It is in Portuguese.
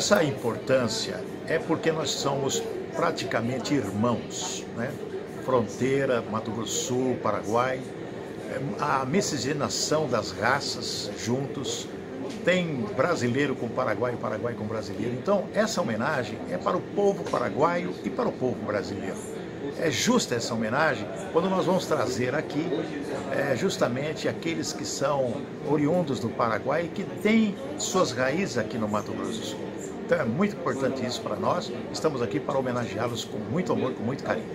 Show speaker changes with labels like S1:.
S1: Essa importância é porque nós somos praticamente irmãos, né? Fronteira, Mato Grosso do Sul, Paraguai, é, a miscigenação das raças juntos, tem brasileiro com paraguaio, paraguai com brasileiro. Então, essa homenagem é para o povo paraguaio e para o povo brasileiro. É justa essa homenagem quando nós vamos trazer aqui é, justamente aqueles que são oriundos do Paraguai e que têm suas raízes aqui no Mato Grosso do Sul. Então é muito importante isso para nós. Estamos aqui para homenageá-los com muito amor, com muito carinho.